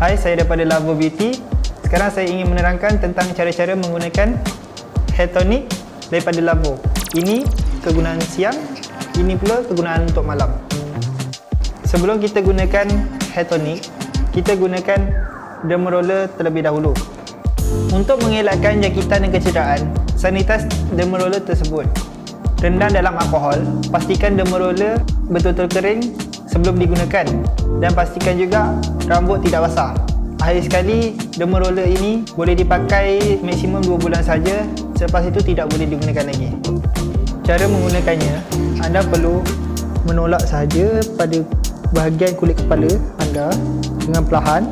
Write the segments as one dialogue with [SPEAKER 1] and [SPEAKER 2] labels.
[SPEAKER 1] Hai, saya daripada Lavo Beauty. Sekarang saya ingin menerangkan tentang cara-cara menggunakan hair tonic daripada Lavo. Ini kegunaan siang, ini pula kegunaan untuk malam. Sebelum kita gunakan hair tonic, kita gunakan derma roller terlebih dahulu. Untuk mengelakkan jangkitan dan kecederaan, sanitas derma roller tersebut. Rendam dalam alkohol, pastikan derma roller betul-betul kering sebelum digunakan dan pastikan juga rambut tidak basah. Akhir sekali, derma roller ini boleh dipakai maksimum 2 bulan saja selepas itu tidak boleh digunakan lagi. Cara menggunakannya, anda perlu menolak sahaja pada bahagian kulit kepala anda dengan perlahan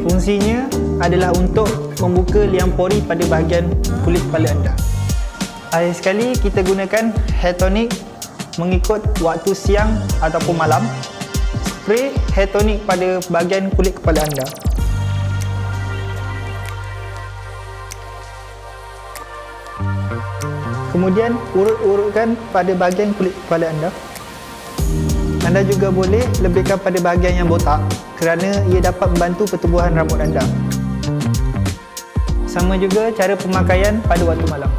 [SPEAKER 1] Fungsinya adalah untuk membuka liang pori pada bahagian kulit kepala anda. Akhir sekali kita gunakan hair tonic mengikut waktu siang ataupun malam. Spray hair tonic pada bahagian kulit kepala anda. Kemudian urut-urutkan pada bahagian kulit kepala anda. Anda juga boleh lebihkan pada bahagian yang botak kerana ia dapat membantu pertumbuhan rambut anda. Sama juga cara pemakaian pada waktu malam.